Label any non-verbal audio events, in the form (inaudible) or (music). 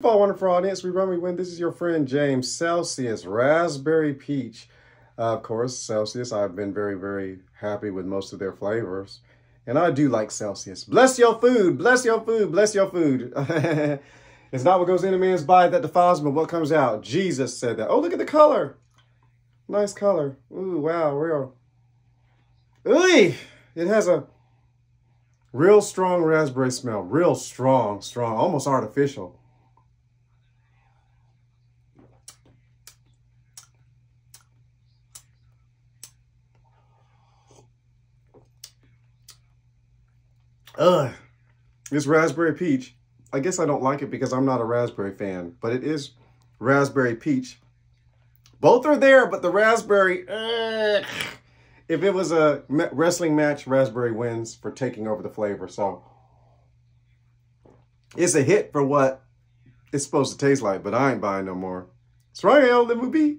Fall wonderful audience, we run, we win. This is your friend James Celsius, Raspberry Peach. Uh, of course, Celsius, I've been very, very happy with most of their flavors. And I do like Celsius. Bless your food, bless your food, bless your food. (laughs) it's not what goes in a man's body that defiles him, but what comes out. Jesus said that. Oh, look at the color. Nice color. Ooh, wow, real. Ooh, it has a real strong raspberry smell. Real strong, strong, almost artificial. Ugh. This raspberry peach. I guess I don't like it because I'm not a raspberry fan, but it is raspberry peach. Both are there, but the raspberry, ugh. if it was a wrestling match, raspberry wins for taking over the flavor. So it's a hit for what it's supposed to taste like, but I ain't buying no more. Right, L. Let me be.